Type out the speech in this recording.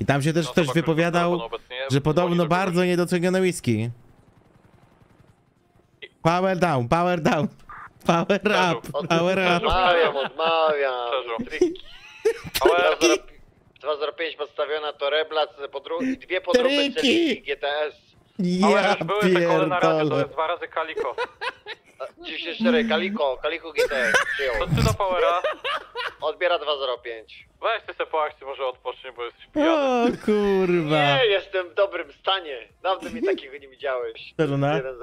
I tam się też No, ktoś wypowiadał, co że podobno bardzo niedocenione whisky. Power down, power down. Power up, power up. Odmawiam, odmawiam. Triki. Ale 205 podstawiona to Reblac, podru- dwie podróby Triki! GTS. Ja już były te kole na razie, to jest dwa razy kaliko. A, 34, Kaliko, Kaliko GTS, To przyjął. ty do Powera. Odbiera 205. Weź ty se po akcji może odpocznij, bo jesteś pijany. O kurwa. Nie, jestem w dobrym stanie. Dawno mi takiego nie widziałeś. Czerwona? 1